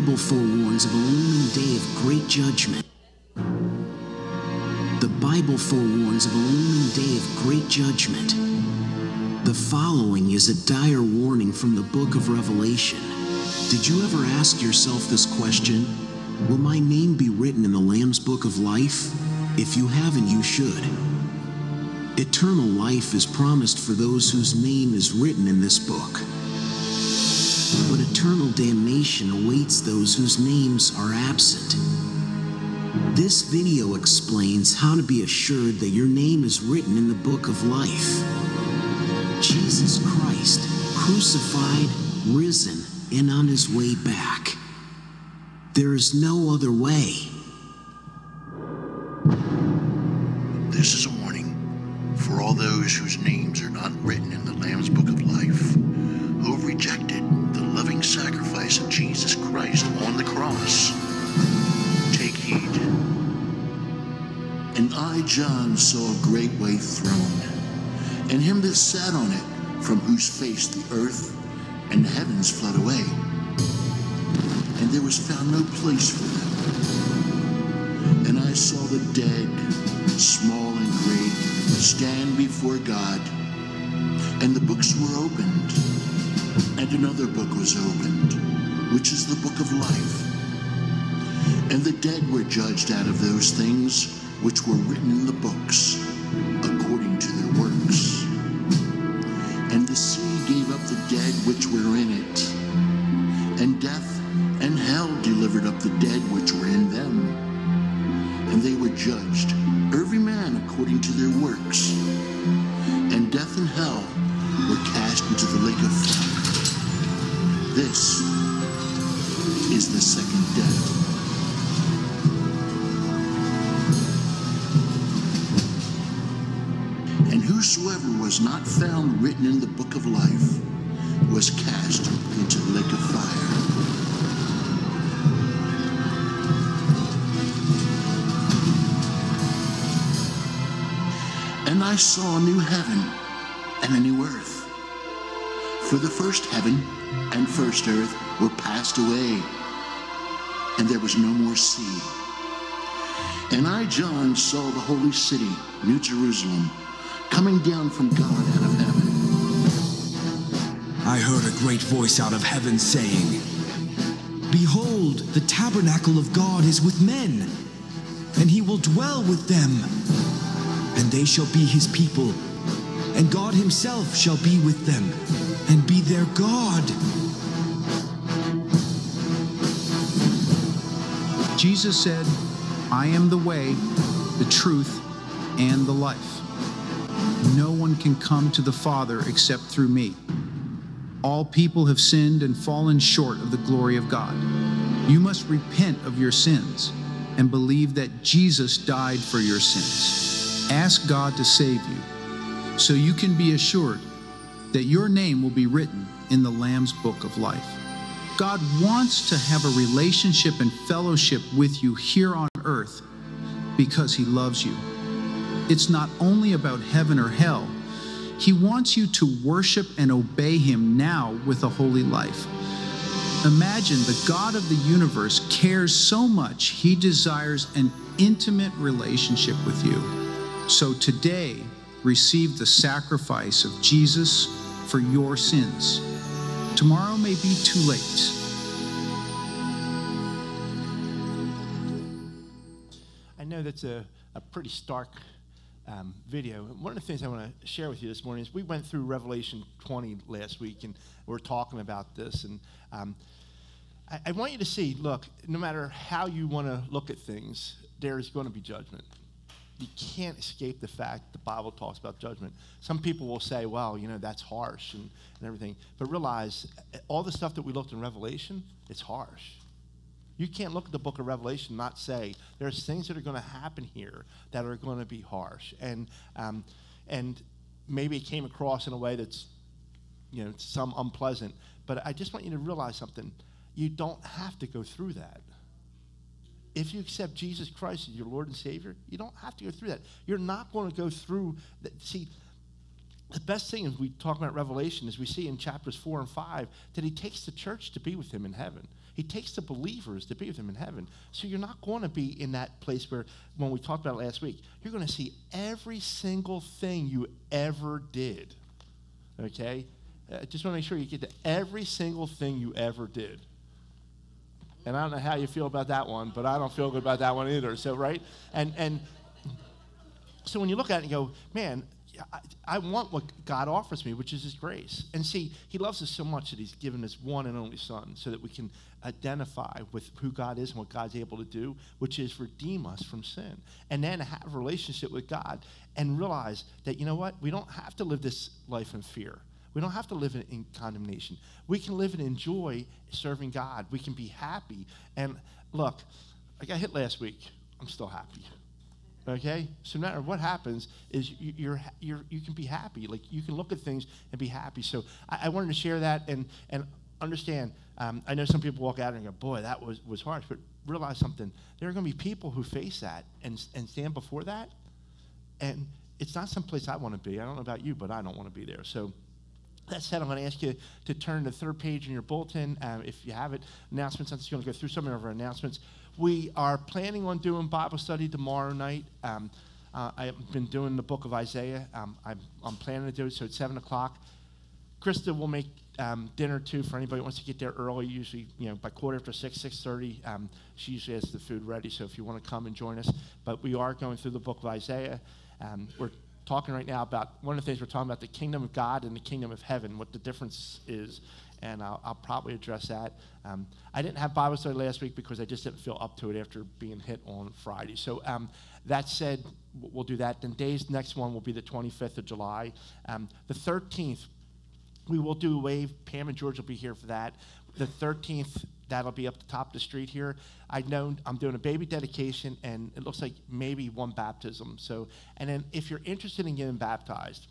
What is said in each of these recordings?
Bible forewarns of a looming day of great judgment. The Bible forewarns of a looming day of great judgment. The following is a dire warning from the book of Revelation. Did you ever ask yourself this question? Will my name be written in the Lamb's book of life? If you haven't, you should. Eternal life is promised for those whose name is written in this book. But eternal damnation awaits those whose names are absent. This video explains how to be assured that your name is written in the book of life. Jesus Christ, crucified, risen, and on his way back. There is no other way. John, saw a great white throne, and him that sat on it, from whose face the earth and the heavens fled away. And there was found no place for them. And I saw the dead, small and great, stand before God. And the books were opened. And another book was opened, which is the book of life. And the dead were judged out of those things which were written in the books, according to their works. And the sea gave up the dead which were in it, and death not found written in the book of life was cast into the lake of fire. And I saw a new heaven and a new earth. For the first heaven and first earth were passed away, and there was no more sea. And I, John, saw the holy city, New Jerusalem, coming down from God out of heaven. I heard a great voice out of heaven saying, Behold, the tabernacle of God is with men, and he will dwell with them. And they shall be his people, and God himself shall be with them, and be their God. Jesus said, I am the way, the truth, and the life. No one can come to the Father except through me. All people have sinned and fallen short of the glory of God. You must repent of your sins and believe that Jesus died for your sins. Ask God to save you so you can be assured that your name will be written in the Lamb's book of life. God wants to have a relationship and fellowship with you here on earth because he loves you. It's not only about heaven or hell. He wants you to worship and obey him now with a holy life. Imagine the God of the universe cares so much, he desires an intimate relationship with you. So today, receive the sacrifice of Jesus for your sins. Tomorrow may be too late. I know that's a, a pretty stark um, video. One of the things I want to share with you this morning is we went through Revelation 20 last week and we are talking about this. And um, I, I want you to see look, no matter how you want to look at things, there is going to be judgment. You can't escape the fact the Bible talks about judgment. Some people will say, well, you know, that's harsh and, and everything. But realize all the stuff that we looked in Revelation, it's harsh. You can't look at the book of Revelation and not say there's things that are going to happen here that are going to be harsh. And, um, and maybe it came across in a way that's, you know, some unpleasant. But I just want you to realize something. You don't have to go through that. If you accept Jesus Christ as your Lord and Savior, you don't have to go through that. You're not going to go through that. See, the best thing as we talk about Revelation is we see in chapters four and five that he takes the church to be with him in heaven. He takes the believers to be with him in heaven. So you're not going to be in that place where, when we talked about last week, you're going to see every single thing you ever did. Okay? I just want to make sure you get to every single thing you ever did. And I don't know how you feel about that one, but I don't feel good about that one either. So, right? And, and so when you look at it and go, man, I, I, want what God offers me, which is His grace. And see, He loves us so much that He's given His one and only Son so that we can identify with who God is and what God's able to do, which is redeem us from sin. And then have a relationship with God and realize that, you know what? We don't have to live this life in fear. We don't have to live in, condemnation. We can live and enjoy serving God. We can be happy. And look, I got hit last week. I'm still happy. Okay? So no matter what happens, is you, you're, you're, you can be happy. Like you can look at things and be happy. So I, I wanted to share that and, and understand. Um, I know some people walk out and go, boy, that was, was harsh. But realize something. There are going to be people who face that and, and stand before that. And it's not some place I want to be. I don't know about you, but I don't want to be there. So that said, I'm going to ask you to turn to the third page in your bulletin. Um, if you have it, announcements. I'm just going to go through some of our announcements. We are planning on doing Bible study tomorrow night. Um, uh, I've been doing the book of Isaiah. Um, I'm, I'm, planning to do it, so it's 7 o'clock. Krista will make um, dinner too for anybody who wants to get there early. Usually, you know, by quarter after six, six thirty, um, she usually has the food ready. So if you want to come and join us, but we are going through the book of Isaiah. Um, we're talking right now about one of the things we're talking about the kingdom of God and the kingdom of heaven, what the difference is. And I'll, I'll probably address that. Um, I didn't have Bible study last week because I just didn't feel up to it after being hit on Friday. So um, that said, we'll do that. Then days next one will be the 25th of July. Um, the 13th, we will do a wave. Pam and George will be here for that. The 13th, that'll be up the top of the street here. I know I'm doing a baby dedication, and it looks like maybe one baptism. So, and then if you're interested in getting baptized,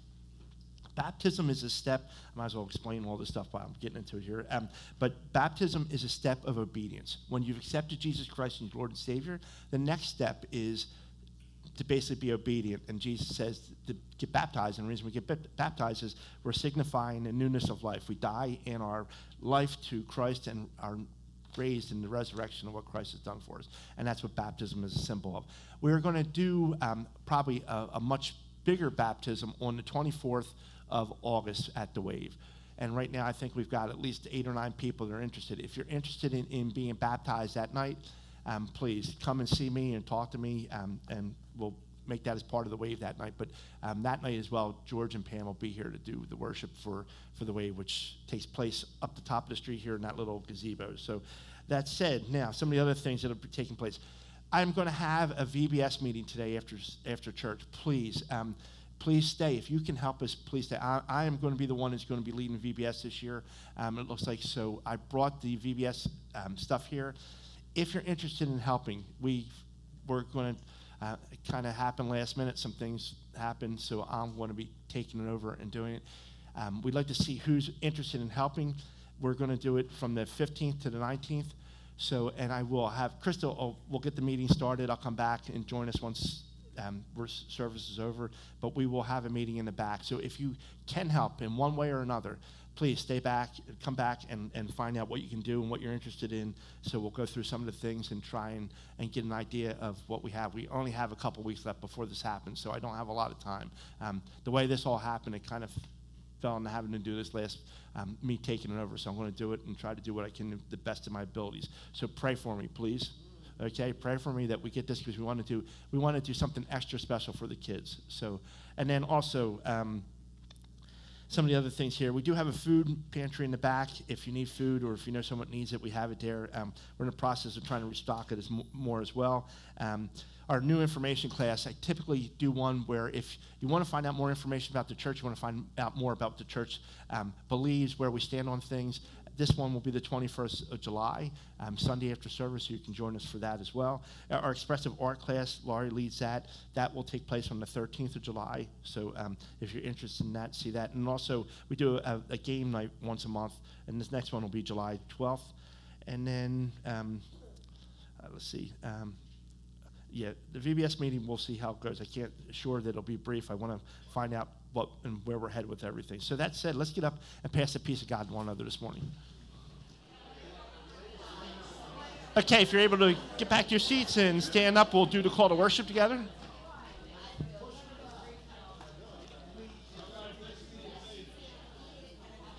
baptism is a step. I might as well explain all this stuff while I'm getting into it here. Um, but baptism is a step of obedience. When you've accepted Jesus Christ as Lord and Savior, the next step is to basically be obedient. And Jesus says to get baptized. And the reason we get baptized is we're signifying the newness of life. We die in our life to Christ and are raised in the resurrection of what Christ has done for us. And that's what baptism is a symbol of. We're going to do um, probably a, a much bigger baptism on the 24th of August at the Wave. And right now, I think we've got at least eight or nine people that are interested. If you're interested in, in being baptized that night, um, please come and see me and talk to me, um, and we'll make that as part of the wave that night. But um, that night as well, George and Pam will be here to do the worship for, for the wave, which takes place up the top of the street here in that little gazebo. So that said, now some of the other things that are taking place. I'm going to have a VBS meeting today after after church. Please, um, please stay. If you can help us, please stay. I, I, am going to be the one who's going to be leading VBS this year. Um, it looks like so. I brought the VBS um, stuff here. If you're interested in helping, we we're going to uh, kind of happen last minute. Some things happened, so I'm going to be taking it over and doing it. Um, we'd like to see who's interested in helping. We're going to do it from the 15th to the 19th. So, and I will have Crystal. We'll get the meeting started. I'll come back and join us once um, service is over. But we will have a meeting in the back. So, if you can help in one way or another, please stay back, come back and, and find out what you can do and what you're interested in. So we'll go through some of the things and try and, and get an idea of what we have. We only have a couple weeks left before this happens, so I don't have a lot of time. Um, the way this all happened, it kind of fell into having to do this last um, me taking it over. So I'm going to do it and try to do what I can the best of my abilities. So pray for me, please. Okay, pray for me that we get this because we want to do we want to do something extra special for the kids. So, and then also. Um, some of the other things here. We do have a food pantry in the back. If you need food or if you know someone needs it, we have it there. Um, we're in the process of trying to restock it as more as well. Um, our new information class, I typically do one where if you want to find out more information about the church, you want to find out more about the church um, believes, where we stand on things, this one will be the 21st of July, um, Sunday after service, so you can join us for that as well. Our expressive art class, Laurie leads that. That will take place on the 13th of July. So um, if you're interested in that, see that. And also, we do a, a, game night once a month, and this next one will be July 12th. And then, um, uh, let's see. Um, yeah, the VBS meeting, we'll see how it goes. I can't assure that it'll be brief. I want to find out what and where we're headed with everything. So that said, let's get up and pass the peace of God to one another this morning. Okay, if you're able to get back to your seats and stand up, we'll do the call to worship together.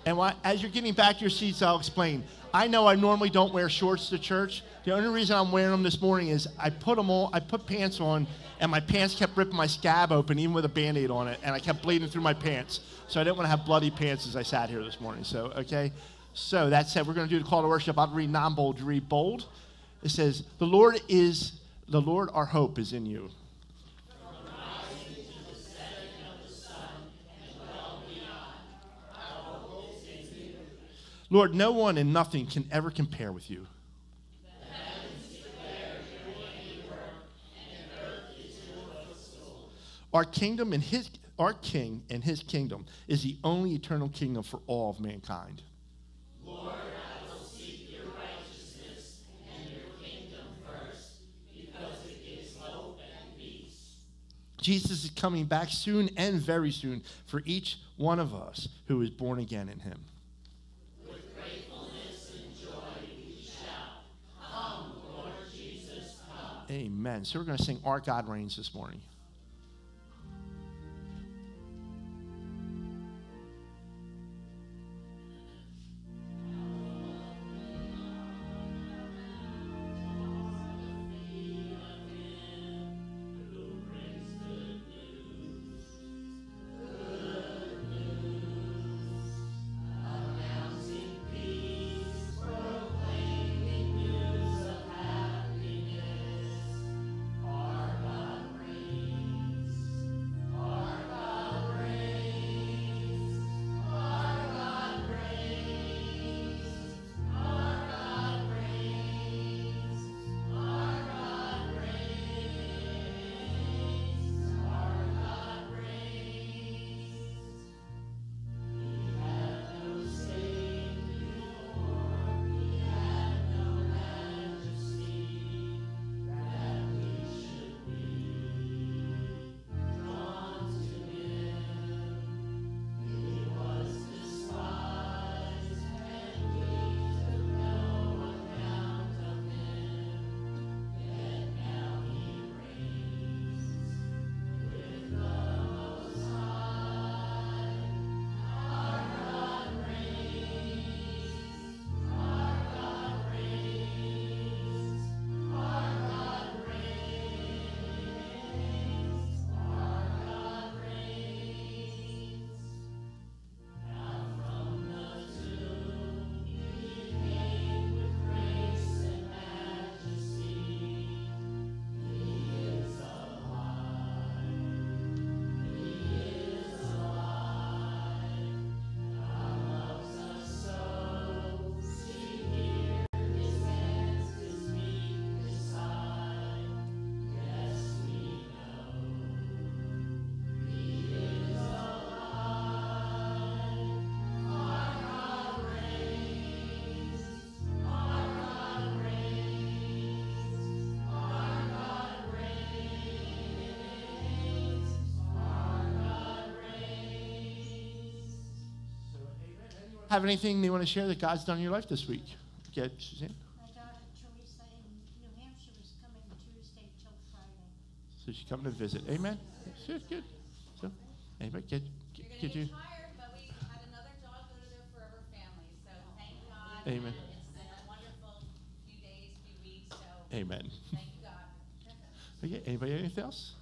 And as you're getting back to your seats, I'll explain. I know I normally don't wear shorts to church. The only reason I'm wearing them this morning is I put them on, I put pants on, and my pants kept ripping my scab open, even with a band-aid on it, and I kept bleeding through my pants. So I didn't want to have bloody pants as I sat here this morning. So okay. So that said, we're going to do the call to worship. I'll read non-bold, you read bold. It says, "The Lord is the Lord. Our hope is in you." Lord, no one and nothing can ever compare with you. Our kingdom and his our king and his kingdom is the only eternal kingdom for all of mankind. Lord, I will seek your righteousness and your kingdom first, because it gives hope and peace. Jesus is coming back soon and very soon for each one of us who is born again in him. With gratefulness and joy, come, Lord Jesus, come. Amen. So we're going to sing Our God Reigns this morning. Have anything you want to share that God's done in your life this week? Get Suzanne. My daughter Teresa in New Hampshire was coming Tuesday till Friday. So she's coming to visit. Amen. Good, good. So, anybody get You're get, gonna get you? tired, but we had another dog go to their forever family, so thank God. Amen. It's been a wonderful few days, few weeks, so Amen. thank you, God. Okay. Anybody anything else?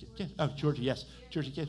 Get, get. Oh, Georgia. Yes, Georgia. Get.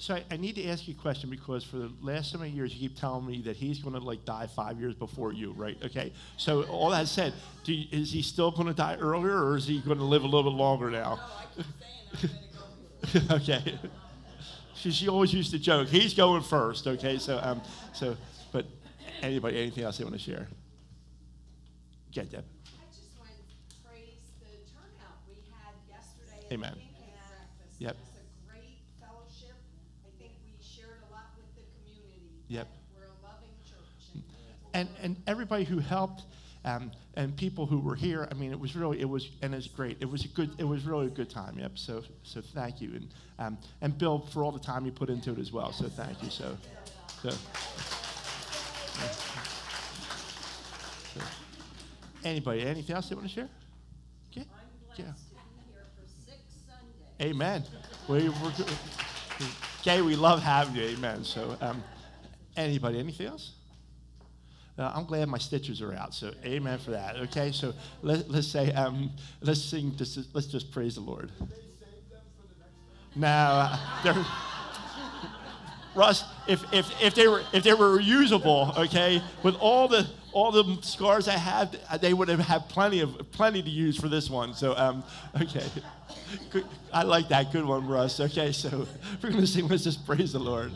So I, I need to ask you a question because for the last so many years you keep telling me that he's going to like die five years before you, right? Okay. So all that said, do you, is he still going to die earlier, or is he going to live a little bit longer now? No, I keep saying I'm go okay. she, she always used to joke, he's going first, okay? So, um, so, but anybody, anything else they want to share? Yeah, Deb. I just want to praise the turnout we had yesterday at Amen. the pancake breakfast. Yep. It was a great fellowship. I think we shared a lot with the community. Yep. We're a loving church. and and and everybody who helped um, and people who were here i mean it was really it was and it's great. It was a good it was really a good time. Yep. So so thank you. And um, and bill for all the time you put into it as well. So thank you. So so, so. anybody anything else they want to share? Yeah yeah. Amen. We, we're. Gay, we love having you. Amen. So um, anybody anything else uh, I'm glad my stitches are out, so amen for that. Okay, so let, let's say, um, let's sing, just, let's just praise the Lord. No, uh, Russ, if, if, if they were if they were reusable, okay, with all the all the scars I have, they would have had plenty of plenty to use for this one. So, um, okay, Good. I like that. Good one, Russ. Okay, so we're gonna sing. Let's just praise the Lord.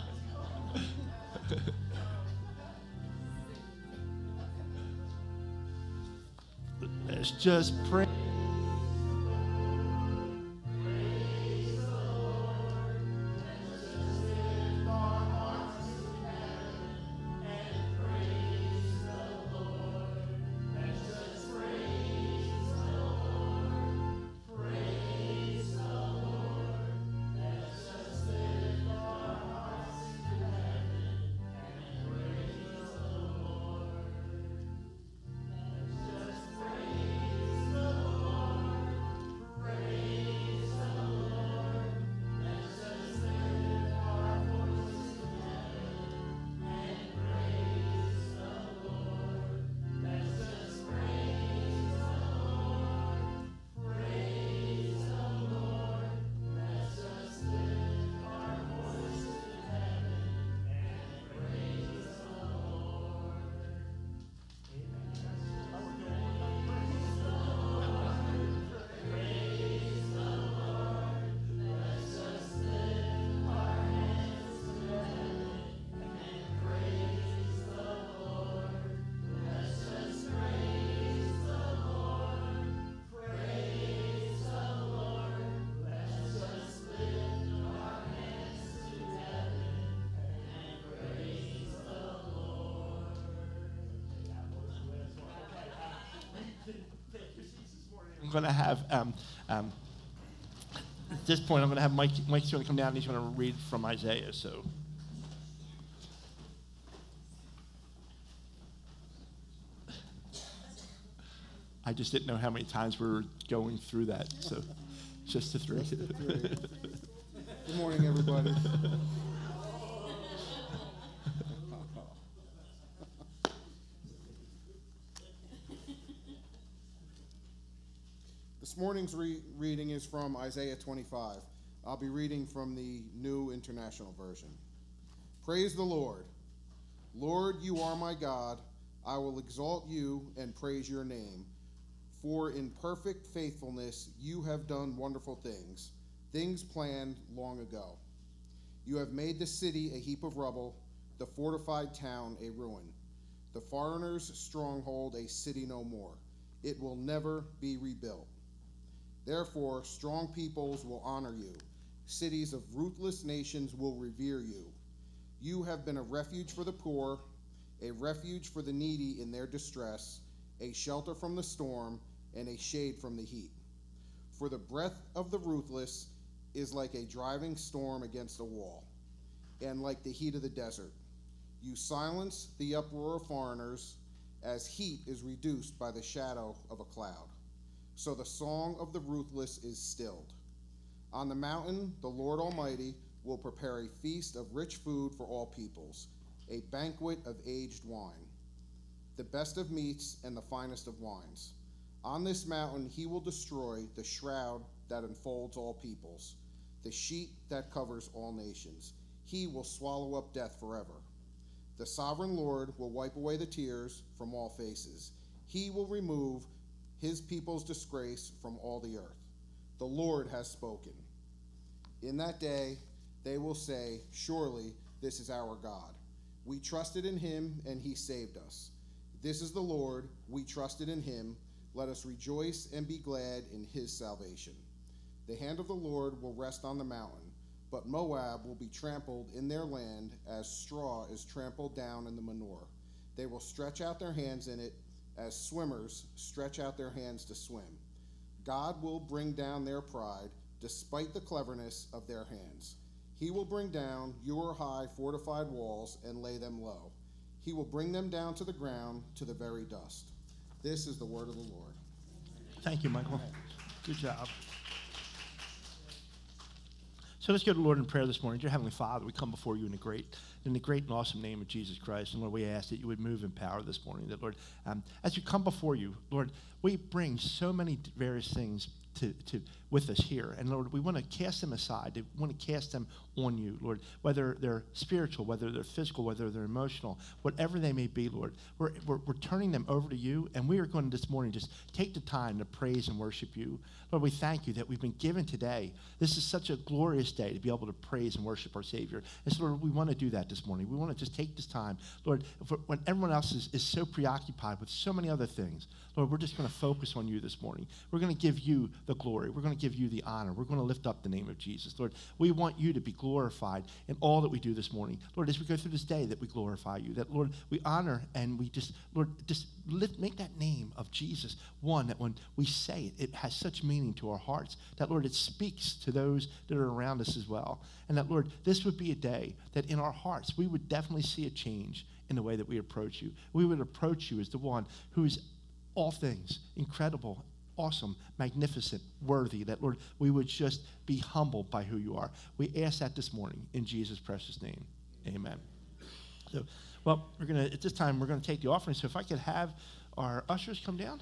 Let's just pray. Going to have, um, um, at this point, I'm going to have Mike, Mike's going to come down and he's going to read from Isaiah. So, I just didn't know how many times we were going through that. So, just the three. Good morning, everybody. This morning's re- reading is from Isaiah 25. I'll be reading from the New International Version. Praise the Lord. Lord, you are my God. I will exalt you and praise your name. For in perfect faithfulness you have done wonderful things, things planned long ago. You have made the city a heap of rubble, the fortified town a ruin, the foreigner's stronghold a city no more. It will never be rebuilt. Therefore, strong peoples will honor you, cities of ruthless nations will revere you. You have been a refuge for the poor, a refuge for the needy in their distress, a shelter from the storm, and a shade from the heat. For the breath of the ruthless is like a driving storm against a wall, and like the heat of the desert. You silence the uproar of foreigners, as heat is reduced by the shadow of a cloud. So the song of the ruthless is stilled. On the mountain, the Lord Almighty will prepare a feast of rich food for all peoples, a banquet of aged wine, the best of meats and the finest of wines. On this mountain, he will destroy the shroud that enfolds all peoples, the sheet that covers all nations. He will swallow up death forever. The sovereign Lord will wipe away the tears from all faces. He will remove his people's disgrace from all the earth. The Lord has spoken. In that day, They will say, Surely this is our God. We trusted in him, and he saved us. This is the Lord. We trusted in him. Let us rejoice and be glad in his salvation. The hand of the Lord will rest on the mountain, but Moab will be trampled in their land as straw is trampled down in the manure. They will stretch out their hands in it as swimmers stretch out their hands to swim. God will bring down their pride despite the cleverness of their hands. He will bring down your high fortified walls and lay them low. He will bring them down to the ground, to the very dust. This is the word of the Lord. Thank you, Michael. Good job. So let's go to the Lord in prayer this morning. Dear Heavenly Father, we come before you in the great, in the great and awesome name of Jesus Christ. And Lord, we ask that you would move in power this morning. That Lord, um, as we come before you, Lord, we bring so many various things to, to with us here. And Lord, we want to cast them aside. We want to cast them on you, Lord, whether they're spiritual, whether they're physical, whether they're emotional, whatever they may be, Lord. We're, we're, we're turning them over to you, and we are going this morning just take the time to praise and worship you. Lord, we thank you that we've been given today. This is such a glorious day to be able to praise and worship our Savior. And so, Lord, we want to do that this morning. We want to just take this time, Lord, when everyone else is, is so preoccupied with so many other things, Lord, we're just going to focus on you this morning. We're going to give you the glory. We're going to give you the honor. We're going to lift up the name of Jesus. Lord, we want you to be glorified in all that we do this morning. Lord, as we go through this day, that we glorify you. That, Lord, we honor and we just, Lord, just lift, make that name of Jesus one that when we say it, it has such meaning to our hearts. That, Lord, it speaks to those that are around us as well. And that, Lord, this would be a day that in our hearts we would definitely see a change in the way that we approach you. We would approach you as the one who is all things incredible, awesome, magnificent, worthy. That, Lord, we would just be humbled by who you are. We ask that this morning in Jesus' precious name. Amen. So, well, we're to, at this time, we're to take the offering. So if I could have our ushers come down.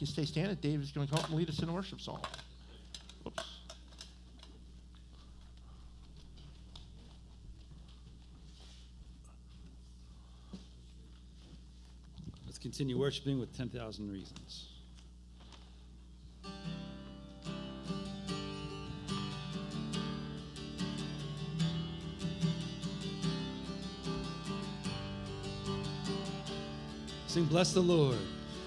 You stay standing. David's going to come up and lead us in a worship song. Oops. Let's continue worshiping with 10,000 reasons. Sing, bless the Lord.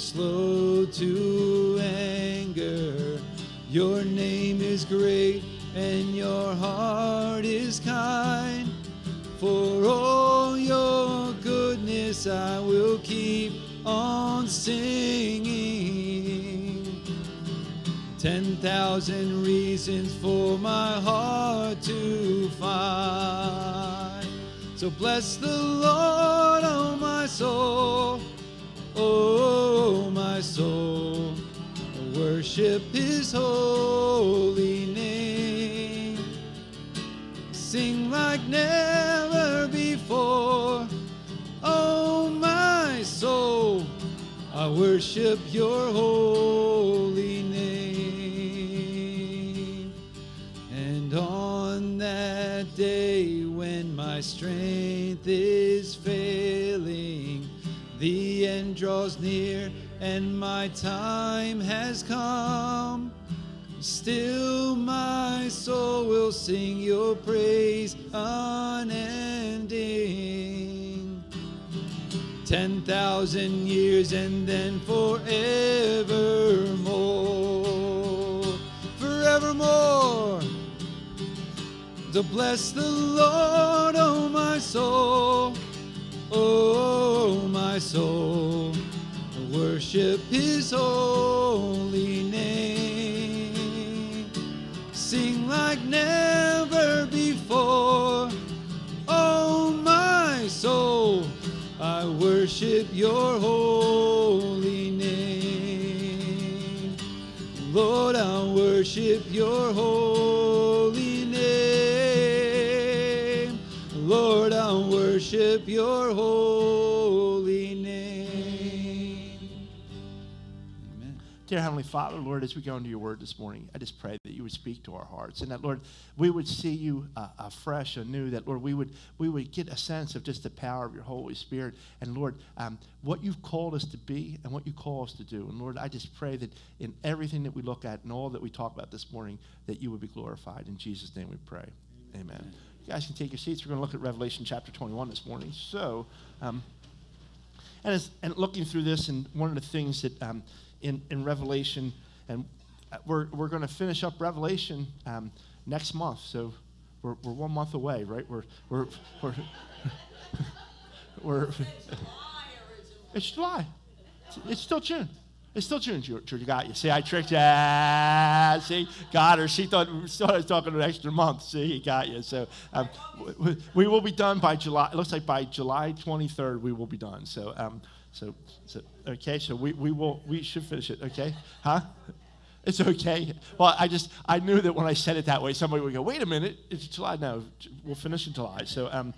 slow to anger. Your name is great and your heart is kind. For all your goodness, I will keep on singing. Ten thousand reasons for my heart to find. So bless the Lord, oh my soul, oh my soul. Worship his holy name. Sing like never before, oh my soul. I worship your holy name. And on that day when my strength is failing, draws near and my time has come. Still, my soul will sing your praise unending. Ten thousand years and then forevermore. Forevermore. To bless the Lord, oh my soul, oh my soul worship his holy name. Sing like never before. Oh, my soul, I worship your holy name. Lord, I worship your holy worship your holy name. Dear Heavenly Father, Lord, as we go into your word this morning, I just pray that you would speak to our hearts and that, Lord, we would see you uh, afresh, anew, that, Lord, we would, we would get a sense of just the power of your Holy Spirit and, Lord, um, what you've called us to be and what you call us to do. And, Lord, I just pray that in everything that we look at and all that we talk about this morning, that you would be glorified. In Jesus' name we pray. Amen. Amen. You guys can take your seats. We're going to look at Revelation chapter 21 this morning. So, um, and, as, and looking through this, and one of the things that um, in, in Revelation, and we're, we're going to finish up Revelation um, next month. So we're, we're one month away, right? We're, we're, we're, we're it's July. It's still June. It's still George. You got you. See, I tricked you. See, got her. She thought, thought I was talking an extra month. See, he got you. So um, we, we, will be done by July. It looks like by July 23rd we will be done. So, um, so, so okay. So we, we will we should finish it. Okay, huh? It's okay. Well, I just I knew that when I said it that way, somebody would go, "Wait a minute, it's July." No, we'll finish in July. So, um,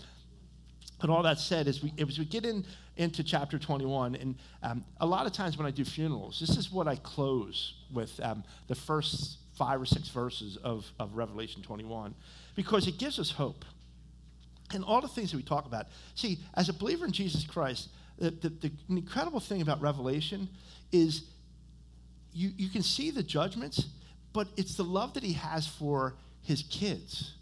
but all that said, as we as we get in into chapter 21, and um, a lot of times when I do funerals, this is what I close with um, the first five or six verses of, of Revelation 21, because it gives us hope. And all the things that we talk about. See, as a believer in Jesus Christ, the, the, the incredible thing about Revelation is you, you can see the judgments, but it's the love that he has for his kids.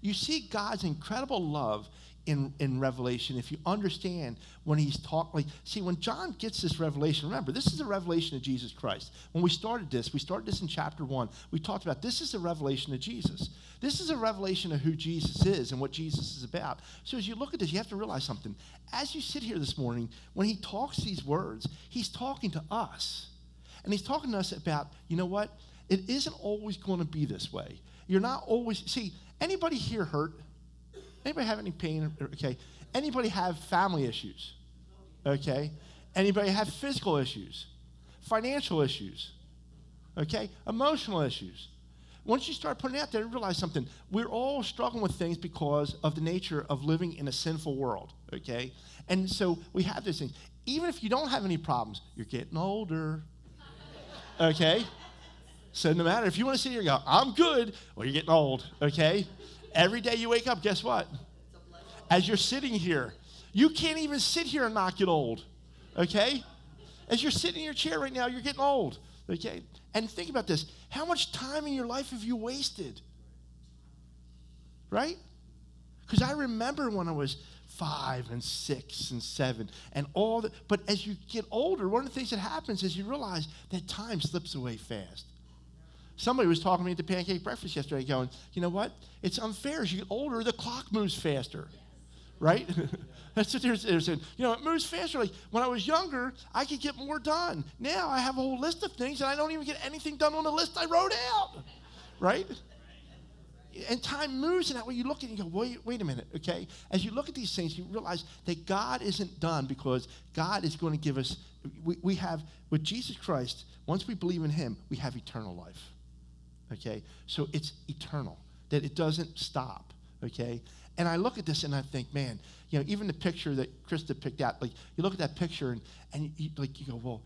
You see God's incredible love in, in Revelation if you understand when he's talking. Like, see, when John gets this revelation, remember, this is a revelation of Jesus Christ. When we started this, we started this in chapter one. We talked about this is a revelation of Jesus. This is a revelation of who Jesus is and what Jesus is about. So as you look at this, you have to realize something. As you sit here this morning, when he talks these words, he's talking to us. And he's talking to us about, you know what? It isn't always going to be this way. You're not always, see, anybody here hurt? Anybody have any pain? Okay. Anybody have family issues? Okay. Anybody have physical issues? Financial issues? Okay. Emotional issues? Once you start putting it out there, you realize something. We're all struggling with things because of the nature of living in a sinful world. Okay. And so we have this thing. Even if you don't have any problems, you're getting older. Okay. So no matter if you want to sit here and go, I'm good, well, you're getting old. Okay. Every day you wake up, guess what? As you're sitting here, you can't even sit here and not get old, okay? As you're sitting in your chair right now, you're getting old, okay? And think about this how much time in your life have you wasted? Right? Because I remember when I was five and six and seven and all that. But as you get older, one of the things that happens is you realize that time slips away fast. Somebody was talking to me at the pancake breakfast yesterday, going, you know what? It's unfair. As you get older, the clock moves faster, right? That's what they're, they're saying. You know, it moves faster. Like when I was younger, I could get more done. Now I have a whole list of things, and I don't even get anything done on the list I wrote out, right? and time moves in that way. You look at it and you go, wait, wait a minute, okay? As you look at these things, you realize that God isn't done because God is going to give us, we, we have, with Jesus Christ, once we believe in Him, we have eternal life, okay? So it's eternal, that it doesn't stop, okay? And I look at this and I think, man, you know, even the picture that Krista picked out, like, you look at that picture and, and you, like, you go, well,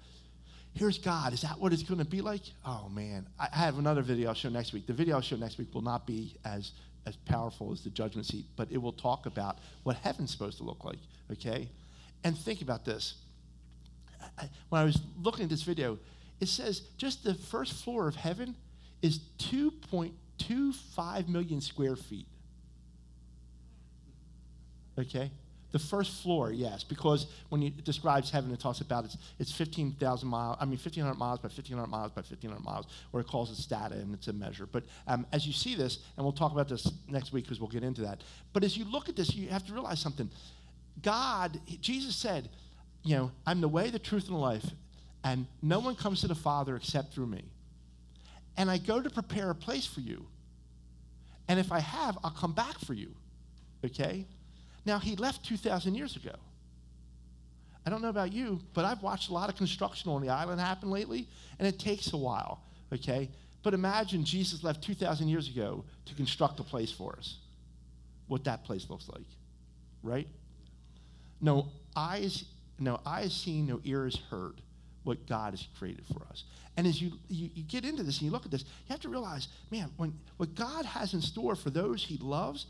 here's God. Is that what it's going to be like? Oh man, I have another video I'll show next week. The video I'll show next week will not be as as powerful as the judgment seat, but it will talk about what heaven's supposed to look like. Okay, and think about this. I, when I was looking at this video, it says just the first floor of heaven is 2.25 million square feet. Okay, the first floor, yes, because when it describes heaven, it talks about it's, it's 15,000 miles, I mean, 1,500 miles by 1,500 miles by 1,500 miles, or it calls it stadia and it's a measure. But um, as you see this, and we'll talk about this next week because we'll get into that, but as you look at this, you have to realize something. God, Jesus said, you know, I'm the way, the truth, and the life, and no one comes to the Father except through me. And I go to prepare a place for you. And if I have, I'll come back for you. Okay? Now, he left 2,000 years ago. I don't know about you, but I've watched a lot of construction on the island happen lately, and it takes a while, okay? But imagine Jesus left 2,000 years ago to construct a place for us. What that place looks like, right? No eyes, no eyes seen, no ears heard what God has created for us. And as you, you, you, get into this and you look at this, you have to realize, man, when, what God has in store for those he loves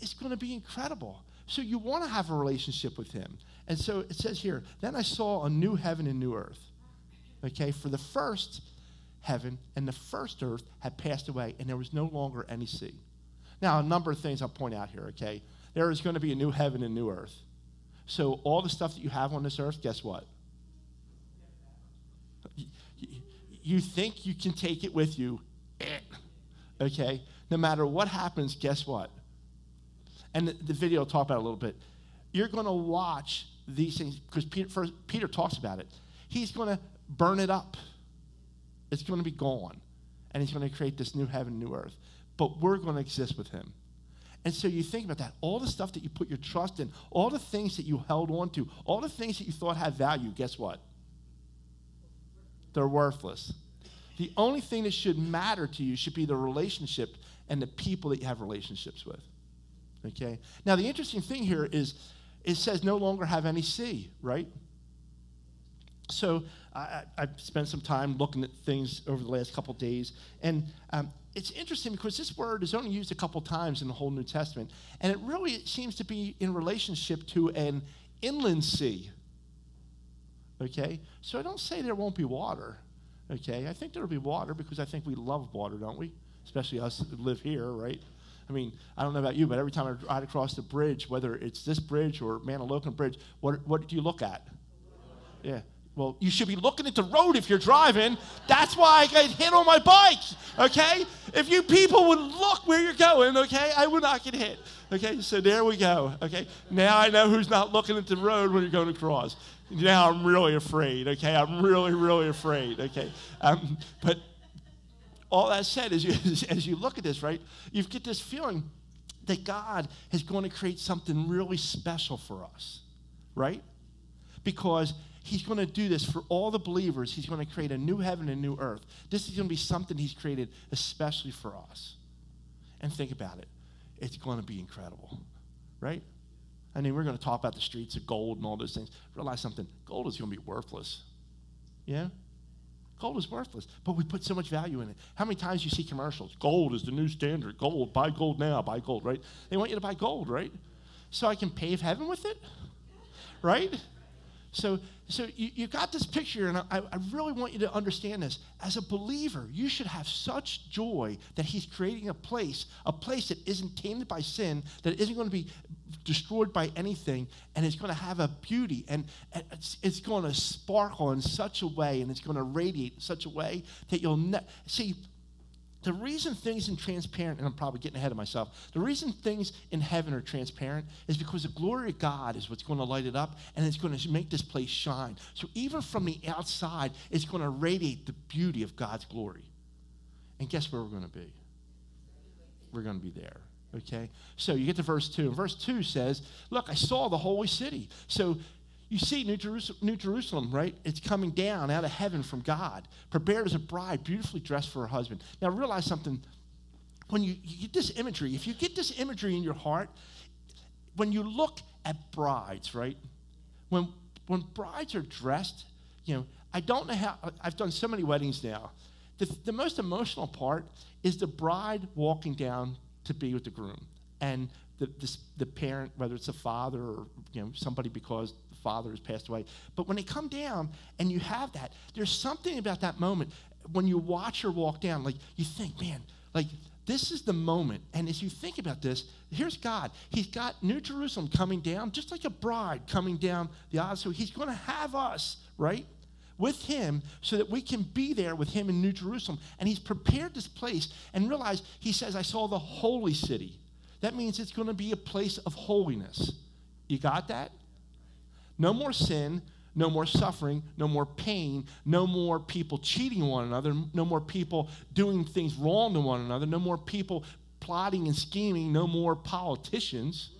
is going to be incredible. So you want to have a relationship with him. And so it says here, then I saw a new heaven and new earth. Okay, for the first heaven and the first earth had passed away, and there was no longer any sea. Now, a number of things I'll point out here, okay? There is going to be a new heaven and new earth. So, all the stuff that you have on this earth, guess what? You think you can take it with you, eh, okay? No matter what happens, guess what? and the, the video will talk about a little bit. You're going to watch these things because Peter, first, Peter talks about it. He's going to burn it up. It's going to be gone. And he's going to create this new heaven, new earth. But we're going to exist with him. And so you think about that. All the stuff that you put your trust in, all the things that you held on to, all the things that you thought had value, guess what? They're worthless. The only thing that should matter to you should be the relationship and the people that you have relationships with. Okay? Now, the interesting thing here is it says no longer have any sea, right? So I, have spent some time looking at things over the last couple days, and um, it's interesting because this word is only used a couple times in the whole New Testament, and it really seems to be in relationship to an inland sea. Okay, so I don't say there won't be water. Okay, I think there'll be water because I think we love water, don't we? Especially us who live here, right? I mean, I don't know about you, but every time I ride across the bridge, whether it's this bridge or Manahawkin Bridge, what, what do you look at? Yeah. Well, you should be looking at the road if you're driving. That's why I get hit on my bike, okay? If you people would look where you're going, okay, I would not get hit. Okay, so there we go. Okay, now I know who's not looking at the road when you're going across. Now I'm really afraid. Okay, I'm really, really afraid. Okay, um, but all that said, as you, as you look at this, right, you get this feeling that God is going to create something really special for us, right? Because He's going to do this for all the believers. He's going to create a new heaven and new earth. This is going to be something He's created especially for us. And think about it it's going to be incredible, right? I mean, we're going to talk about the streets of gold and all those things. Realize something gold is going to be worthless. Yeah? Gold is worthless, but we put so much value in it. How many times you see commercials? Gold is the new standard. Gold, buy gold now, buy gold, right? They want you to buy gold, right? So I can pave heaven with it, right? So, so you, you got this picture, and I, I really want you to understand this. As a believer, you should have such joy that He's creating a place, a place that isn't tainted by sin, that isn't going to be destroyed by anything, and it's going to have a beauty, and it's, it's going to sparkle in such a way, and it's going to radiate in such a way that you'll ne- see. the reason things in transparent, and I'm probably getting ahead of myself, the reason things in heaven are transparent is because the glory of God is what's going to light it up and it's going to make this place shine. So even from the outside, it's going to radiate the beauty of God's glory. And guess where we're going to be? We're going to be there. Okay? So you get to verse 2. And verse 2 says, Look, I saw the holy city. So you see New Jerusalem, New Jerusalem, right? It's coming down out of heaven from God, prepared as a bride, beautifully dressed for her husband. Now realize something. When you, you get this imagery, if you get this imagery in your heart, when you look at brides, right? When when brides are dressed, you know, I don't know how I've done so many weddings now. The, the most emotional part is the bride walking down to be with the groom. And the, this, the parent, whether it's a father or you know, somebody because the father has passed away. But when they come down and you have that, there's something about that moment when you watch her walk down, like you think, man, like this is the moment. And as you think about this, here's God. He's got New Jerusalem coming down, just like a bride coming down the aisle. So he's going to have us, right? With him so that we can be there with him in New Jerusalem. And he's prepared this place and realize, he says, I saw the holy city. That means it's going to be a place of holiness. You got that? No more sin, no more suffering, no more pain, no more people cheating one another, no more people doing things wrong to one another, no more people plotting and scheming, no more politicians.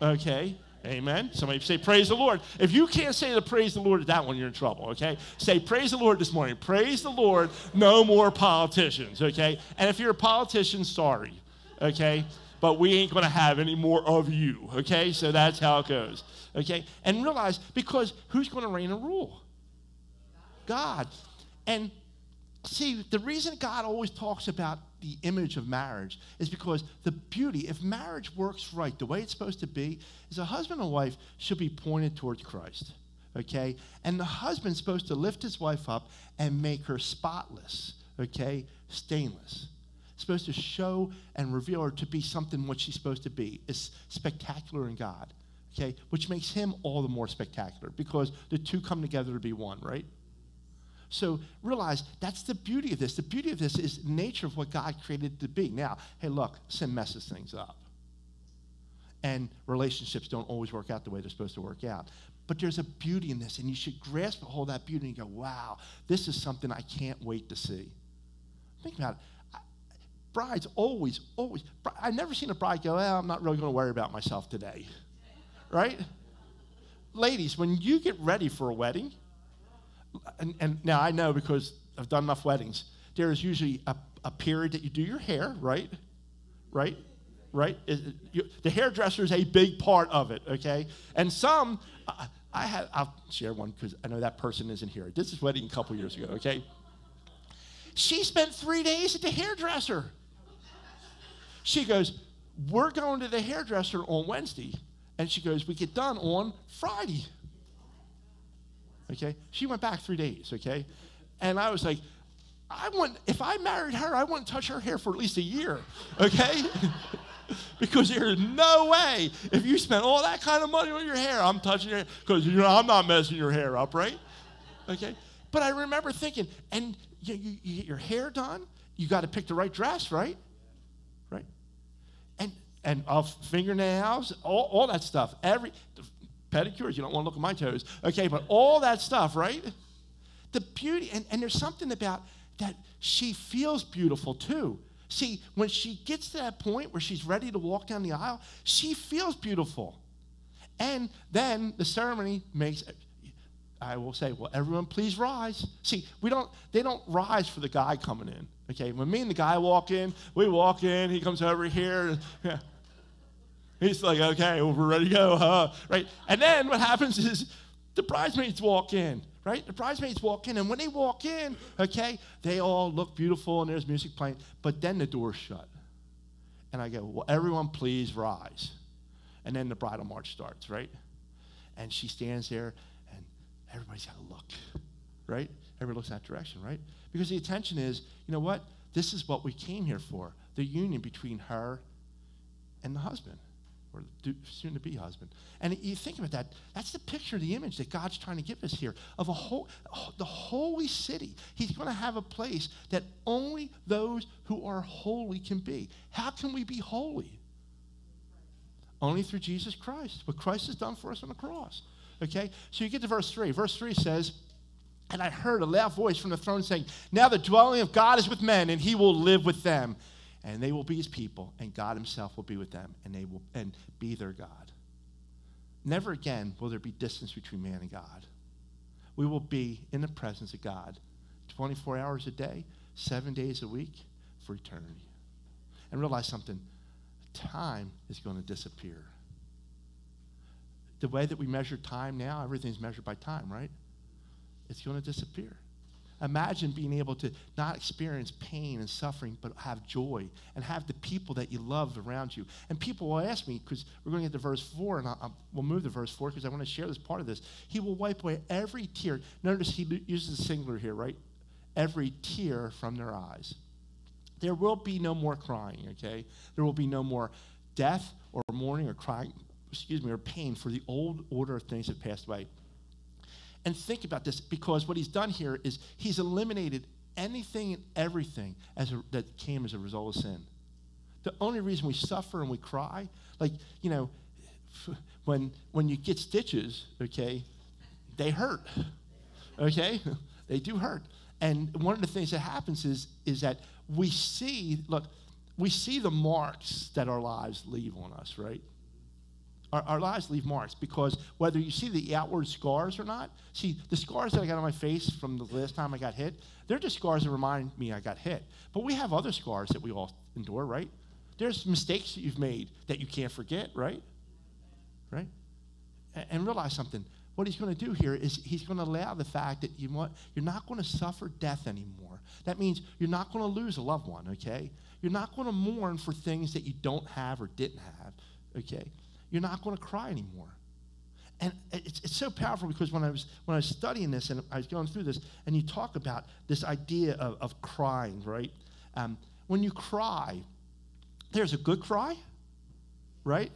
Okay? Amen. Somebody say, Praise the Lord. If you can't say the praise the Lord at that one, you're in trouble, okay? Say, Praise the Lord this morning. Praise the Lord. No more politicians, okay? And if you're a politician, sorry, okay? But we ain't going to have any more of you, okay? So that's how it goes, okay? And realize, because who's going to reign and rule? God. And see, the reason God always talks about the image of marriage is because the beauty, if marriage works right, the way it's supposed to be, is a husband and wife should be pointed towards Christ. Okay? And the husband's supposed to lift his wife up and make her spotless, okay? Stainless. Supposed to show and reveal her to be something what she's supposed to be. Is spectacular in God. Okay? Which makes him all the more spectacular because the two come together to be one, right? So realize that's the beauty of this. The beauty of this is nature of what God created to be. Now, hey, look, sin messes things up. And relationships don't always work out the way they're supposed to work out. But there's a beauty in this, and you should grasp a hold that beauty and go, wow, this is something I can't wait to see. Think about it. Brides always, always, I've never seen a bride go, well, I'm not really going to worry about myself today. Right? Ladies, when you get ready for a wedding, and, and now I know because I've done enough weddings, there is usually a, a period that you do your hair, right? Right? Right? It, you, the hairdresser is a big part of it, okay? And some, I, I have, I'll share one because I know that person isn't here. This is wedding a couple years ago, okay? She spent three days at the hairdresser. She goes, We're going to the hairdresser on Wednesday. And she goes, We get done on Friday. Okay? She went back three days, okay? And I was like, I wouldn't, if I married her, I wouldn't touch her hair for at least a year, okay? because there's no way if you spend all that kind of money on your hair, I'm touching hair, because you know I'm not messing your hair up, right? Okay? But I remember thinking, and you, you, you get your hair done, you got to pick the right dress, right? Right? And and uh, fingernails, all, all that stuff. Every pedicures, you don't want to look at my toes. Okay, but all that stuff, right? The beauty, and, and there's something about that she feels beautiful too. See, when she gets to that point where she's ready to walk down the aisle, she feels beautiful. And then the ceremony makes I will say, well, everyone please rise. See, we don't, they don't rise for the guy coming in. Okay, when me and the guy walk in, we walk in, he comes over here. He's like, okay, well, we're ready to go, huh? Right? And then what happens is the bridesmaids walk in, right? The bridesmaids walk in, and when they walk in, okay, they all look beautiful and there's music playing, but then the door's shut. And I go, well, everyone please rise. And then the bridal march starts, right? And she stands there, and everybody's got to look, right? Everybody looks that direction, right? Because the attention is, you know what? This is what we came here for the union between her and the husband. Or soon to be husband. And you think about that, that's the picture, the image that God's trying to give us here of a whole, the holy city. He's going to have a place that only those who are holy can be. How can we be holy? Only through Jesus Christ, what Christ has done for us on the cross. Okay? So you get to verse 3. Verse 3 says, And I heard a loud voice from the throne saying, Now the dwelling of God is with men, and he will live with them and they will be his people, and God himself will be with them, and they will and be their God. Never again will there be distance between man and God. We will be in the presence of God 24 hours a day, seven days a week for eternity. And realize something time is going to disappear. The way that we measure time now, everything's measured by time, right? It's going to disappear. Imagine being able to not experience pain and suffering, but have joy and have the people that you love around you. And people will ask me, because we're going to get to verse 4, and I'll, we'll move to verse 4 because I want to share this part of this. He will wipe away every tear. Notice he uses a singular here, right? Every tear from their eyes. There will be no more crying, okay? There will be no more death or mourning or crying, excuse me, or pain, for the old order of things have passed away. And think about this because what he's done here is he's eliminated anything and everything as a, that came as a result of sin. The only reason we suffer and we cry, like, you know, when, when you get stitches, okay, they hurt, okay? they do hurt. And one of the things that happens is, is that we see, look, we see the marks that our lives leave on us, right? Our, our lives leave marks because whether you see the outward scars or not, see, the scars that I got on my face from the last time I got hit, they're just scars that remind me I got hit. But we have other scars that we all endure, right? There's mistakes that you've made that you can't forget, right? Right? And, and realize something. What he's going to do here is he's going to allow the fact that you want, you're not going to suffer death anymore. That means you're not going to lose a loved one, okay? You're not going to mourn for things that you don't have or didn't have, okay? You're not going to cry anymore. And it's, it's so powerful because when I, was, when I was studying this and I was going through this, and you talk about this idea of, of crying, right? Um, when you cry, there's a good cry, right?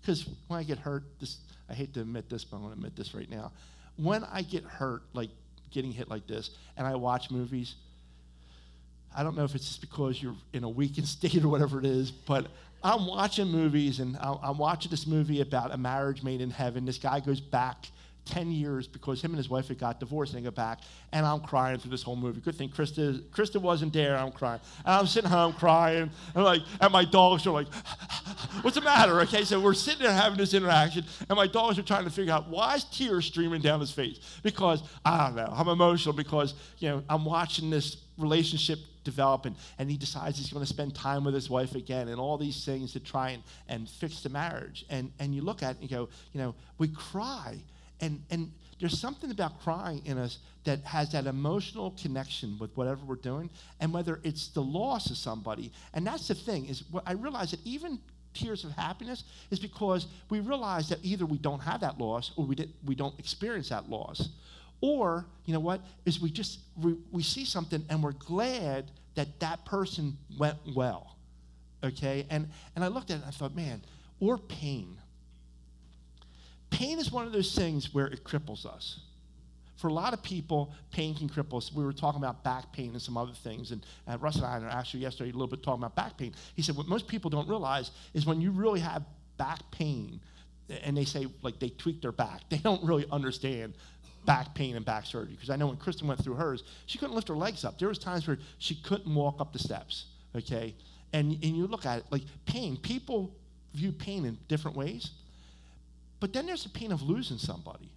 Because when I get hurt, this I hate to admit this, but I'm going to admit this right now. When I get hurt, like getting hit like this, and I watch movies, I don't know if it's just because you're in a weakened state or whatever it is, but I'm watching movies and I'm watching this movie about a marriage made in heaven. This guy goes back 10 years because him and his wife had got divorced and they go back. And I'm crying through this whole movie. Good thing Krista, Krista wasn't there. I'm crying. And I'm sitting home crying. And like, and my dogs are like, what's the matter? Okay, so we're sitting there having this interaction. And my dogs are trying to figure out why is tears streaming down his face? Because, I don't know, I'm emotional because, you know, I'm watching this relationship develop and, and he decides he's going to spend time with his wife again and all these things to try and, and fix the marriage. And, and you look at it and you go, you know, we cry. And, and there's something about crying in us that has that emotional connection with whatever we're doing and whether it's the loss of somebody. And that's the thing is what I realize that even tears of happiness is because we realize that either we don't have that loss or we, did, we don't experience that loss. Or, you know what, is we just, we, we see something and we're glad that that person went well. Okay? And, and I looked at it and I thought, man, or pain. Pain is one of those things where it cripples us. For a lot of people, pain can cripple us. We were talking about back pain and some other things, and uh, Russ and I were actually yesterday a little bit talking about back pain. He said, What most people don't realize is when you really have back pain, and they say, like, they tweak their back, they don't really understand back pain and back surgery. Because I know when Kristen went through hers, she couldn't lift her legs up. There was times where she couldn't walk up the steps, okay? And, and you look at it, like pain, people view pain in different ways. But then there's the pain of losing somebody.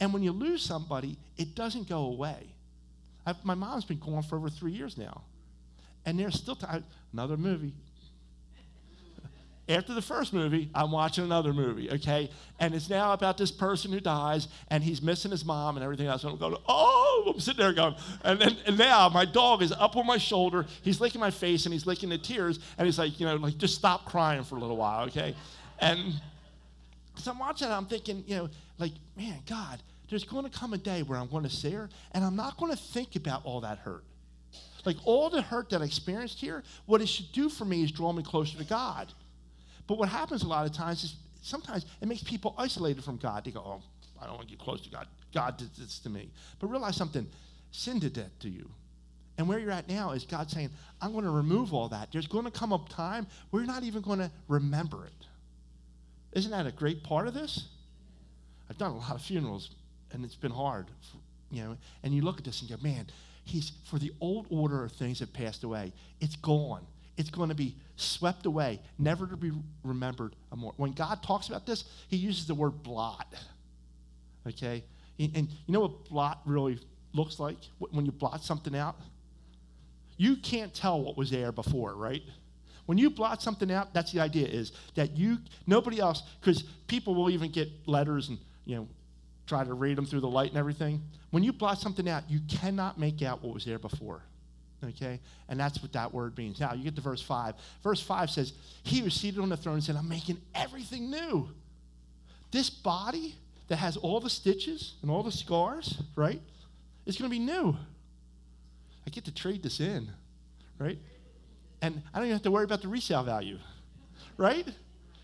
And when you lose somebody, it doesn't go away. I've, my mom's been gone for over three years now. And there's still time, another movie, after the first movie, I'm watching another movie, okay? And it's now about this person who dies and he's missing his mom and everything else. And I'm going, oh, I'm sitting there going, and then and now my dog is up on my shoulder. He's licking my face and he's licking the tears. And he's like, you know, like, just stop crying for a little while, okay? And so I'm watching it, I'm thinking, you know, like, man, God, there's going to come a day where I'm going to see her and I'm not going to think about all that hurt. Like all the hurt that I experienced here, what it should do for me is draw me closer to God. But what happens a lot of times is sometimes it makes people isolated from God. They go, oh, I don't want to get close to God. God did this to me. But realize something sin did that to you. And where you're at now is God saying, I'm going to remove all that. There's going to come a time where you're not even going to remember it. Isn't that a great part of this? I've done a lot of funerals, and it's been hard, you know. And you look at this and go, man, he's for the old order of things that passed away. It's gone. It's going to be swept away, never to be remembered more. When God talks about this, He uses the word blot. Okay, and, and you know what blot really looks like when you blot something out? You can't tell what was there before, right? When you blot something out, that's the idea is that you nobody else because people will even get letters and you know try to read them through the light and everything. When you blot something out, you cannot make out what was there before. Okay? And that's what that word means. Now, you get to verse 5. Verse 5 says, He was seated on the throne and said, I'm making everything new. This body that has all the stitches and all the scars, right, is going to be new. I get to trade this in, right? And I don't even have to worry about the resale value, right?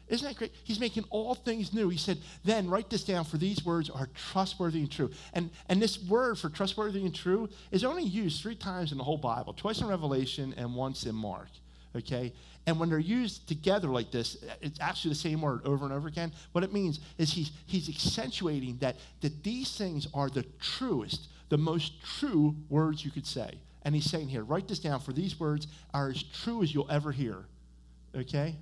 Isn't that great? He's making all things new. He said, then write this down, for these words are trustworthy and true. And, and this word for trustworthy and true is only used three times in the whole Bible twice in Revelation and once in Mark. Okay? And when they're used together like this, it's actually the same word over and over again. What it means is he's, he's accentuating that, that these things are the truest, the most true words you could say. And he's saying here, write this down, for these words are as true as you'll ever hear. Okay?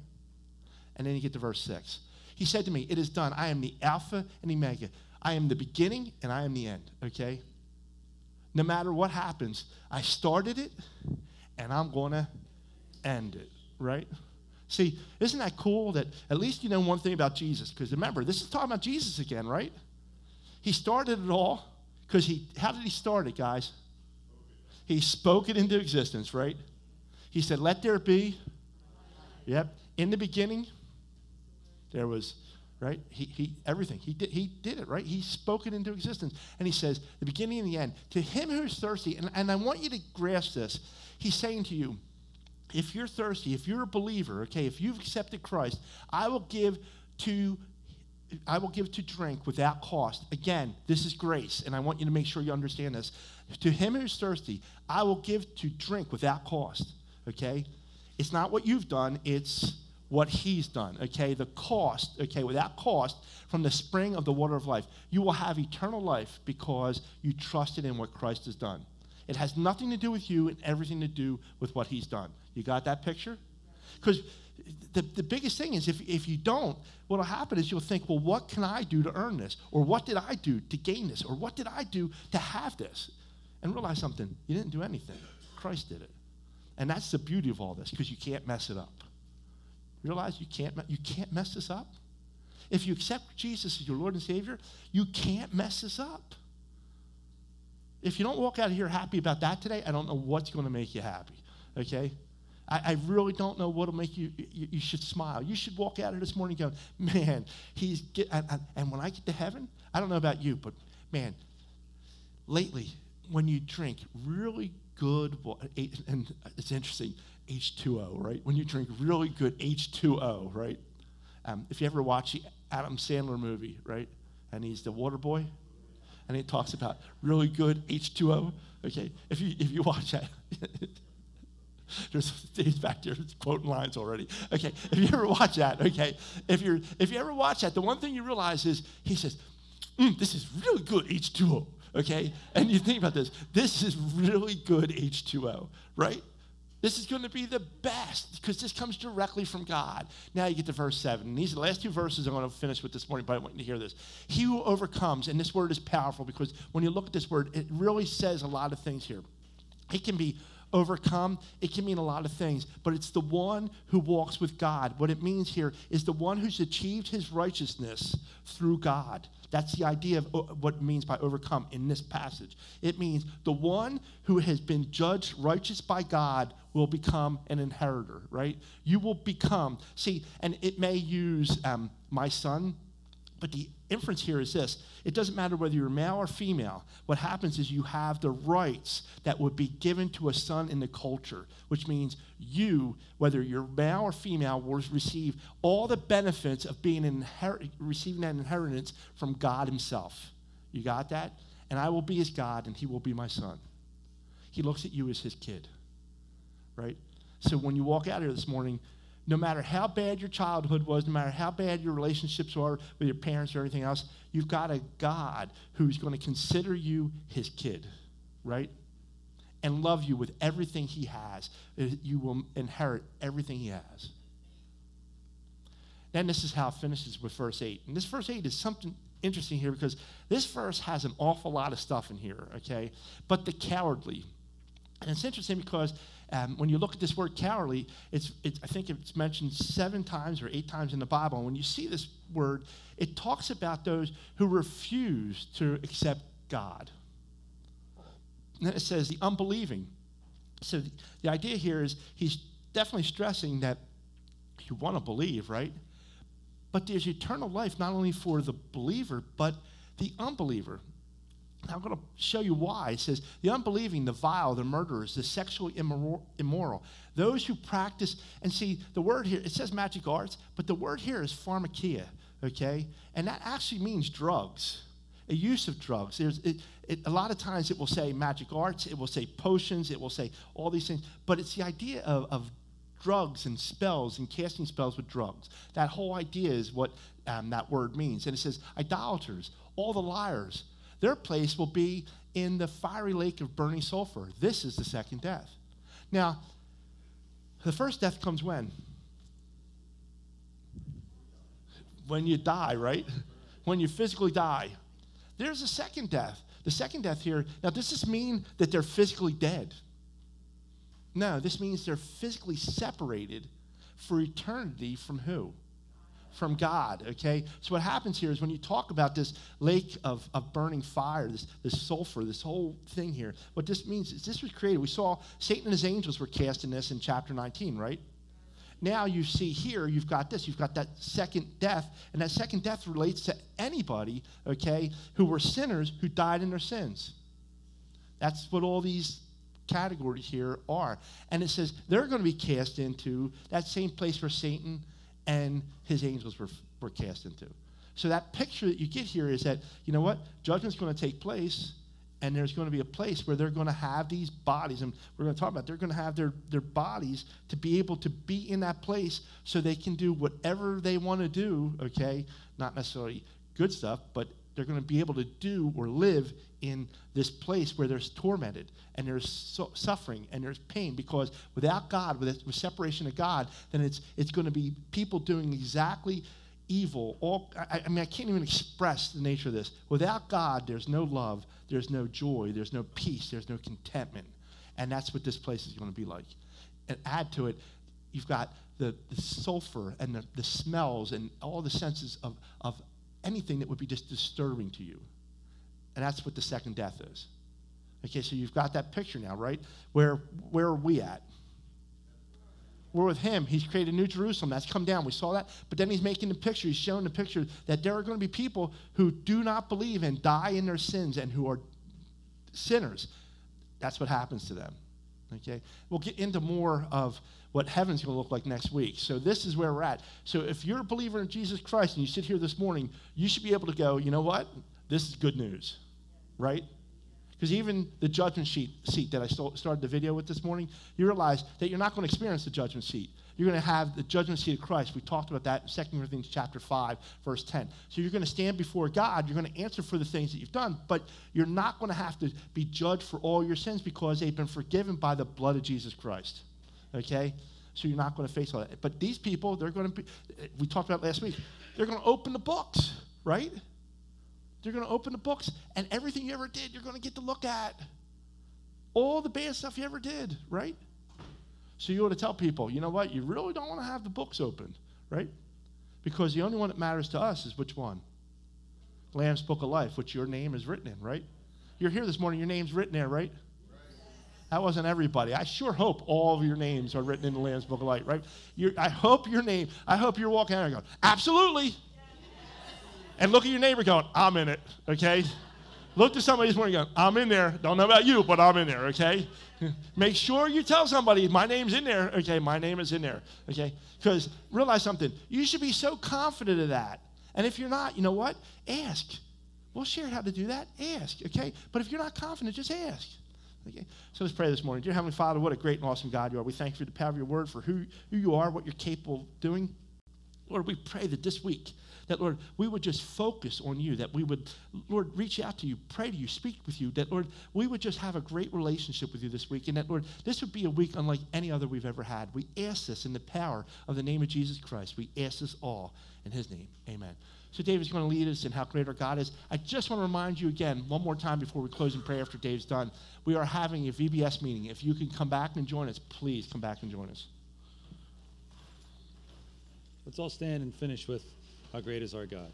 And then you get to verse 6. He said to me, It is done. I am the Alpha and the Omega. I am the beginning and I am the end. Okay? No matter what happens, I started it and I'm going to end it. Right? See, isn't that cool that at least you know one thing about Jesus? Because remember, this is talking about Jesus again, right? He started it all because he, how did he start it, guys? He spoke it into existence, right? He said, Let there be. Yep. In the beginning, there was, right? He, he, everything. He did, he did it, right? He spoke it into existence. And he says, the beginning and the end. To him who is thirsty, and, and I want you to grasp this, he's saying to you, if you're thirsty, if you're a believer, okay, if you've accepted Christ, I will give to I will give to drink without cost. Again, this is grace, and I want you to make sure you understand this. To him who's thirsty, I will give to drink without cost. Okay? It's not what you've done, it's what he's done, okay? The cost, okay, without cost, from the spring of the water of life. You will have eternal life because you trusted in what Christ has done. It has nothing to do with you and everything to do with what he's done. You got that picture? Because the, the biggest thing is if, if you don't, what will happen is you'll think, well, what can I do to earn this? Or what did I do to gain this? Or what did I do to have this? And realize something you didn't do anything, Christ did it. And that's the beauty of all this because you can't mess it up. Realize you can't, you can't mess this up. If you accept Jesus as your Lord and Savior, you can't mess this up. If you don't walk out of here happy about that today, I don't know what's going to make you happy. Okay? I, I really don't know what'll make you, you, you. should smile. You should walk out of this morning going, man, he's get. And, and when I get to heaven, I don't know about you, but man, lately when you drink really good and it's interesting. H2O, right? When you drink really good H2O, right? Um, if you ever watch the Adam Sandler movie, right? And he's the water boy, and he talks about really good H2O. Okay, if you if you watch that, there's Dave's back there quoting lines already. Okay, if you ever watch that, okay, if you're if you ever watch that, the one thing you realize is he says, mm, "This is really good H2O." Okay, and you think about this. This is really good H2O, right? This is going to be the best because this comes directly from God. Now you get to verse 7. And these are the last two verses I'm going to finish with this morning, but I want you to hear this. He who overcomes, and this word is powerful because when you look at this word, it really says a lot of things here. It can be overcome, it can mean a lot of things, but it's the one who walks with God. What it means here is the one who's achieved his righteousness through God. That's the idea of uh, what it means by overcome in this passage. It means the one who has been judged righteous by God will become an inheritor, right? You will become, see, and it may use um, my son, but the inference here is this it doesn't matter whether you're male or female. What happens is you have the rights that would be given to a son in the culture, which means you, whether you're male or female, will receive all the benefits of being inher- receiving that inheritance from God Himself. You got that? And I will be His God, and He will be my son. He looks at you as His kid, right? So when you walk out here this morning, no matter how bad your childhood was, no matter how bad your relationships are with your parents or anything else, you've got a God who's going to consider you his kid, right? And love you with everything he has. You will inherit everything he has. Then this is how it finishes with verse 8. And this verse 8 is something interesting here because this verse has an awful lot of stuff in here, okay? But the cowardly. And it's interesting because um, when you look at this word cowardly, it's, it's, I think it's mentioned seven times or eight times in the Bible. And when you see this word, it talks about those who refuse to accept God. And then it says the unbelieving. So the, the idea here is he's definitely stressing that you want to believe, right? But there's eternal life not only for the believer, but the unbeliever. I'm going to show you why. It says, the unbelieving, the vile, the murderers, the sexually immoral, those who practice, and see, the word here, it says magic arts, but the word here is pharmakia, okay? And that actually means drugs, a use of drugs. There's, it, it, a lot of times it will say magic arts, it will say potions, it will say all these things, but it's the idea of, of drugs and spells and casting spells with drugs. That whole idea is what um, that word means. And it says idolaters, all the liars, their place will be in the fiery lake of burning sulfur. This is the second death. Now, the first death comes when? When you die, right? When you physically die. There's a second death. The second death here, now, does this mean that they're physically dead? No, this means they're physically separated for eternity from who? From God, okay? So what happens here is when you talk about this lake of, of burning fire, this, this sulfur, this whole thing here, what this means is this was created. We saw Satan and his angels were cast in this in chapter 19, right? Now you see here, you've got this, you've got that second death, and that second death relates to anybody, okay, who were sinners who died in their sins. That's what all these categories here are. And it says they're going to be cast into that same place where Satan and his angels were, were cast into. So that picture that you get here is that, you know what? Judgment's going to take place, and there's going to be a place where they're going to have these bodies, and we're going to talk about they're going to have their, their bodies to be able to be in that place so they can do whatever they want to do, okay? Not necessarily good stuff, but they're going to be able to do or live in this place where there's tormented and there's so suffering and there's pain because without God, with, separation of God, then it's, it's going to be people doing exactly evil. All, I, I mean, I can't even express the nature of this. Without God, there's no love, there's no joy, there's no peace, there's no contentment. And that's what this place is going to be like. And add to it, you've got the, the sulfur and the, the smells and all the senses of, of anything that would be just disturbing to you. And that's what the second death is. Okay, so you've got that picture now, right? Where, where are we at? We're with him. He's created New Jerusalem. That's come down. We saw that. But then he's making the picture. He's showing the picture that there are going to be people who do not believe and die in their sins and who are sinners. That's what happens to them. Okay? We'll get into more of what heaven's going to look like next week. So this is where we're at. So if you're a believer in Jesus Christ and you sit here this morning, you should be able to go, you know what? This is good news, right? Because even the judgment sheet, seat that I started the video with this morning, you realize that you're not going to experience the judgment seat. You're going to have the judgment seat of Christ. We talked about that in 2 Corinthians chapter 5, verse 10. So you're going to stand before God. You're going to answer for the things that you've done, but you're not going to have to be judged for all your sins because they've been forgiven by the blood of Jesus Christ okay? So you're not going to face all that. But these people, they're going to be, we talked about last week, they're going to open the books, right? They're going to open the books, and everything you ever did, you're going to get to look at. All the bad stuff you ever did, right? So you ought to tell people, you know what? You really don't want to have the books open, right? Because the only one that matters to us is which one? Lamb's Book of Life, which your name is written in, right? You're here this morning, your name's written there, right? That wasn't everybody. I sure hope all of your names are written in the Lamb's Book of Life, right? You're, I hope your name, I hope you're walking out going, absolutely. And look at your neighbor going, I'm in it, okay? Look to somebody this morning going, I'm in there. Don't know about you, but I'm in there, okay? Make sure you tell somebody, my name's in there, okay? My name is in there, okay? Because realize something, you should be so confident of that. And if you're not, you know what? Ask. We'll share how to do that. Ask, okay? But if you're not confident, just ask. Okay? So let's pray this morning. Dear Heavenly Father, what a great and awesome God you are. We thank you for the power of your word, for who, who you are, what you're capable of doing. Lord, we pray that this week, that, Lord, we would just focus on you, that we would, Lord, reach out to you, pray to you, speak with you, that, Lord, we would just have a great relationship with you this week, and that, Lord, this would be a week unlike any other we've ever had. We ask this in the power of the name of Jesus Christ. We ask this all in his name. Amen. So David's going to lead us in how great our God is. I just want to remind you again, one more time before we close in prayer after Dave's done, we are having a VBS meeting. If you can come back and join us, please come back and join us. Let's all stand and finish with How Great is Our God.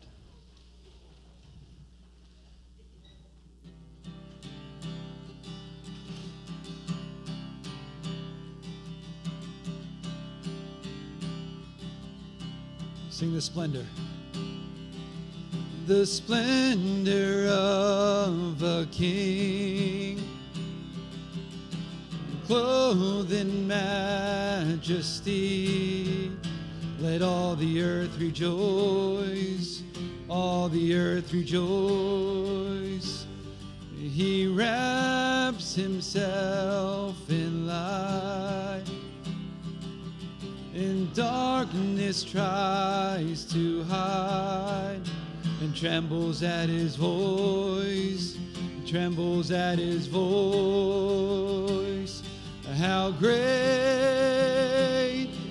Sing the splendor. The splendor of a king, clothed in majesty. Let all the earth rejoice, all the earth rejoice. He wraps himself in light, and darkness tries to hide, and trembles at his voice, trembles at his voice. How great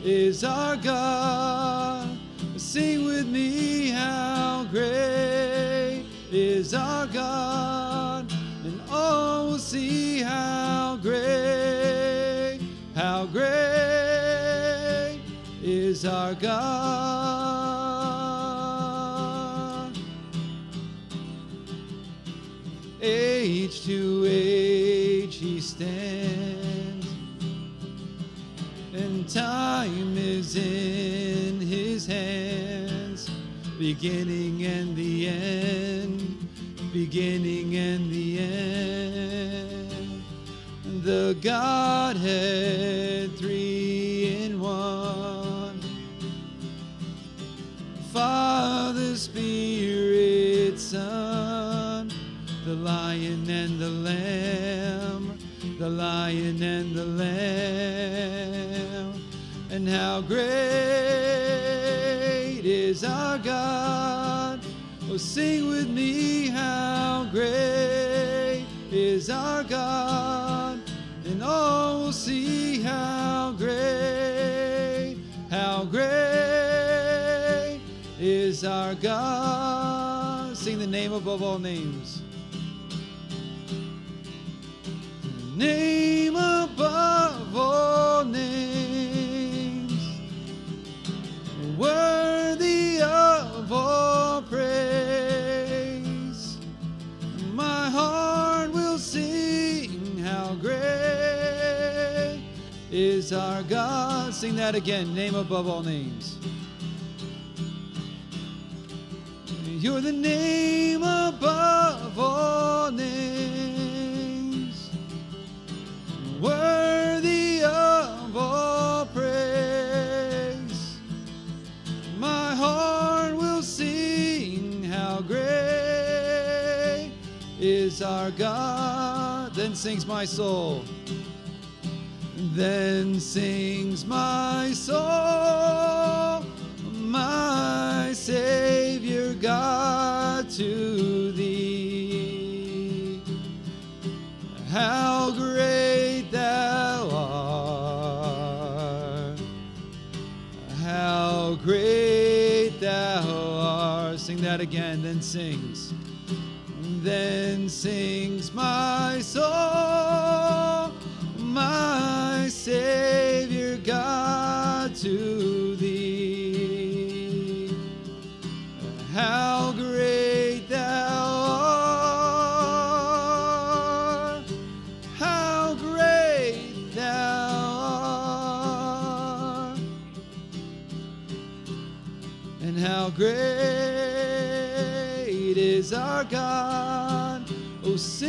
is our God. Sing with me, how great is our God. And all will see how great, how great is our God. Age to age he stands and time is in his hands, beginning and the end, beginning and the end. The Godhead how great is our God. Oh, sing with me, how great is our God. And all will see how great, how great is our God. Sing the name above all names. name above all names, worthy of all praise. My heart will sing how great is our God. Sing that again, name above all names. You're the name above all names worthy of all praise. Is our God. Then sings my soul. Then sings my soul, my Savior God to thee. How great thou art. How great thou art. Sing that again, then sings. Then sings my soul,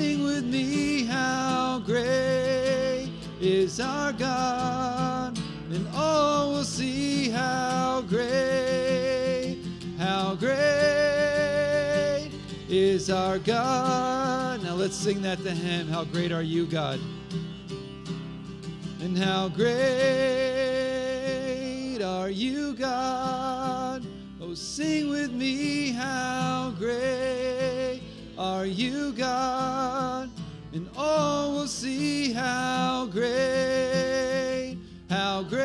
sing with me, how great is our God. And all will see how great, how great is our God. Now let's sing that to Him. How great are you, God? And how great are you, God? Oh, sing with me, how great are you, God? And all will see how great, how great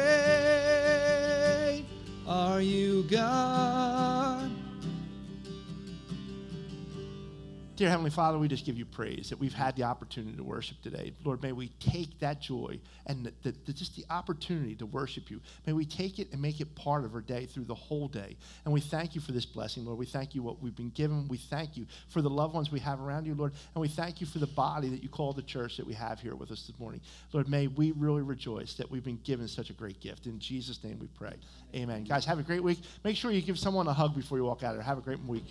are you, God? Dear Heavenly Father, we just give you praise that we've had the opportunity to worship today. Lord, may we take that joy and the, the, just the opportunity to worship you. May we take it and make it part of our day through the whole day. And we thank you for this blessing, Lord. We thank you what we've been given. We thank you for the loved ones we have around you, Lord. And we thank you for the body that you call the church that we have here with us this morning. Lord, may we really rejoice that we've been given such a great gift. In Jesus' name we pray. Amen. Guys, have a great week. Make sure you give someone a hug before you walk out of here. Have a great week.